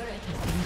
Turret has been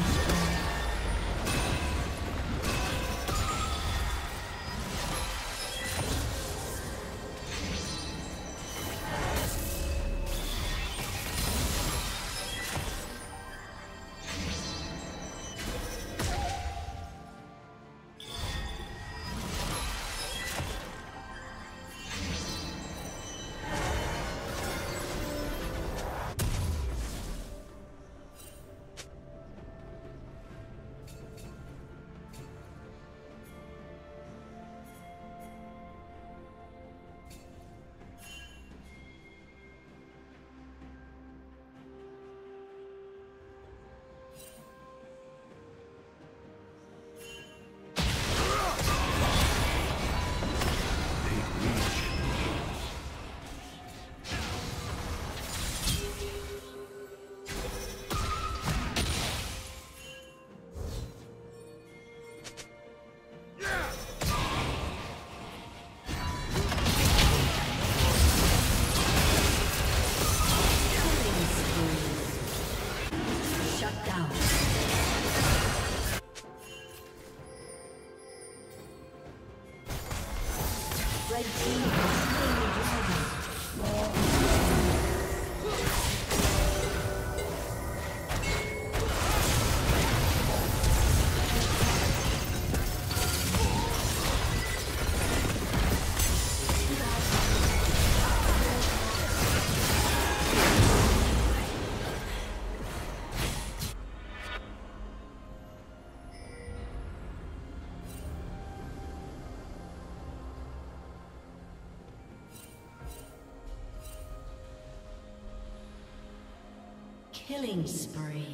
Killing spree.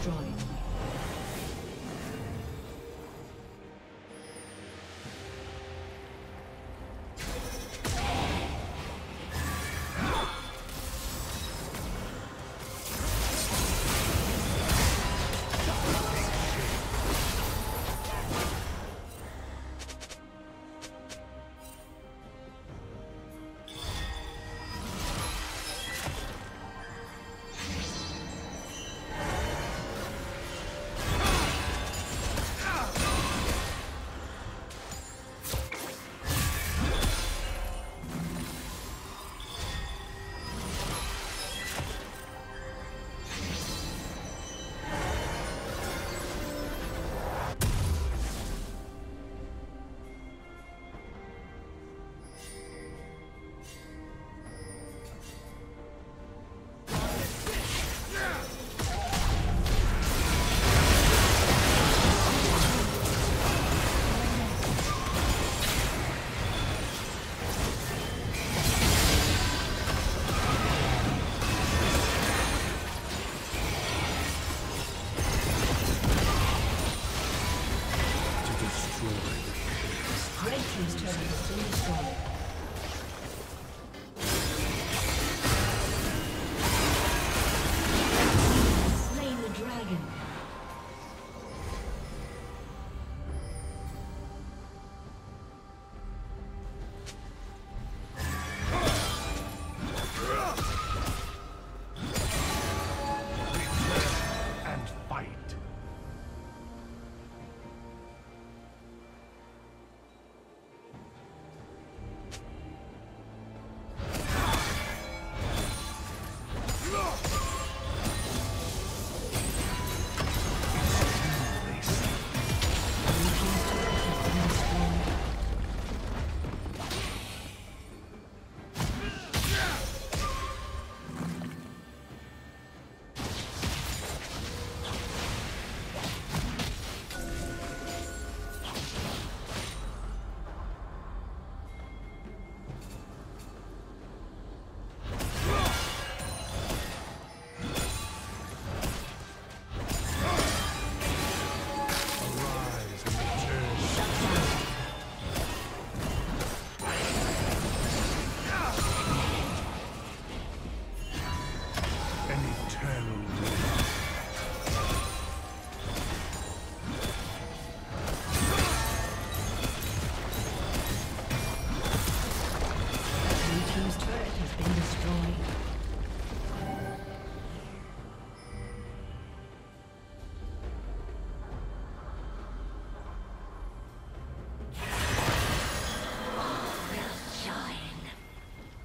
Destroyed.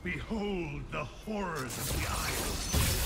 Behold the horrors of the Isles.